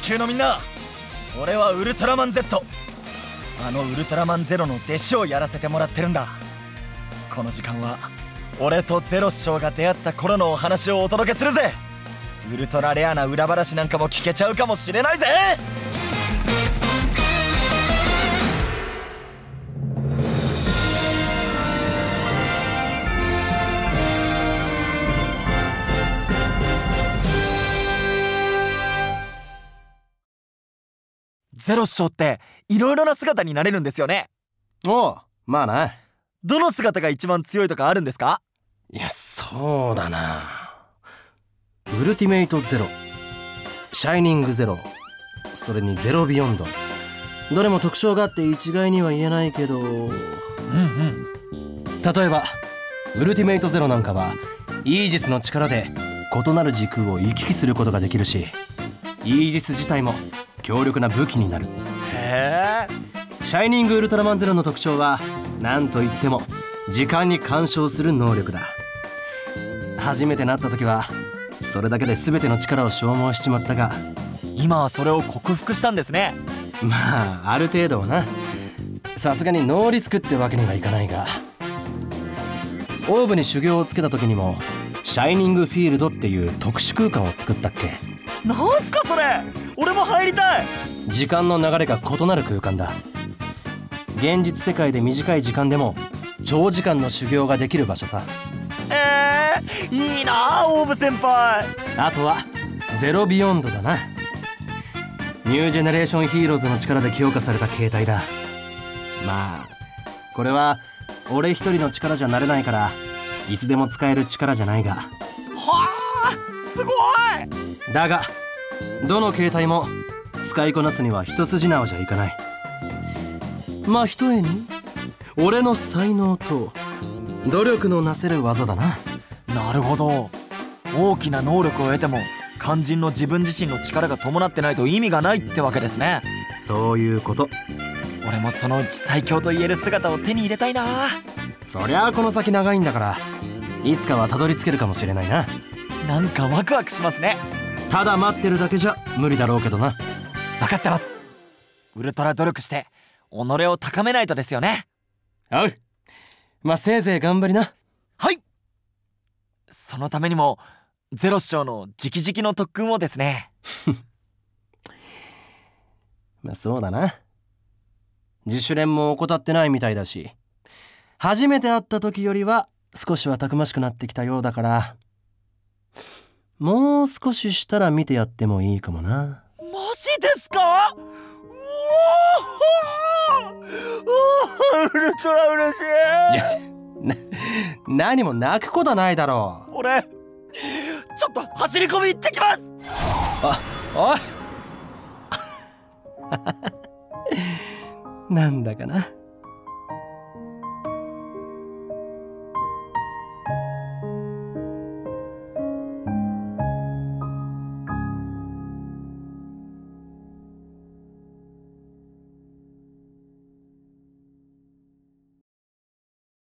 地球のみんな俺はウルトラマン Z あのウルトラマンゼロの弟子をやらせてもらってるんだ。この時間は俺とゼロ師匠が出会った頃のお話をお届けするぜ。ウルトラレアな裏話なんかも聞けちゃうかもしれないぜ。ゼロ師匠っていろいろな姿になれるんですよね。おうまあな。どの姿が一番強いとかあるんですか？いやそうだな。ウルティメイトゼロシャイニングゼロそれにゼロビヨンドどれも特徴があって一概には言えないけど。うんうん。例えばウルティメイトゼロなんかはイージスの力で異なる時空を行き来することができるしイージス自体も強力な武器になる。へえ。シャイニングウルトラマンゼロの特徴は何といっても時間に干渉する能力だ。初めてなった時はそれだけで全ての力を消耗しちまったが今はそれを克服したんですね。まあある程度はな。さすがにノーリスクってわけにはいかないがオーブに修行をつけた時にもシャイニングフィールドっていう特殊空間を作ったっけなんすかそれ？俺も入りたい。時間の流れが異なる空間だ。現実世界で短い時間でも長時間の修行ができる場所さ。えー、いいなあオーブ先輩。あとはゼロビヨンドだな。ニュージェネレーションヒーローズの力で強化された形態だ。まあこれは俺一人の力じゃなれないからいつでも使える力じゃないが。はあすごいだがどの形態も使いこなすには一筋縄じゃいかない。まあひとえに俺の才能と努力のなせる技だな。なるほど。大きな能力を得ても肝心の自分自身の力が伴ってないと意味がないってわけですね。そういうこと。俺もそのうち最強と言える姿を手に入れたいな。そりゃあこの先長いんだからいつかはたどり着けるかもしれないな。なんかワクワクしますねただ待ってるだけじゃ無理だろうけどな。分かってます。ウルトラ努力して己を高めないとですよね。おうまあせいぜい頑張りな。はい。そのためにもゼロ師匠の直々の特訓をですね。まあそうだな。自主練も怠ってないみたいだし。初めて会った時よりは少しはたくましくなってきたようだからもう少ししたら見てやってもいいかもな。マジですか？うおー！ウルトラ嬉しい！な何も泣くことないだろう。俺ちょっと走り込み行ってきます！あおい！なんだかな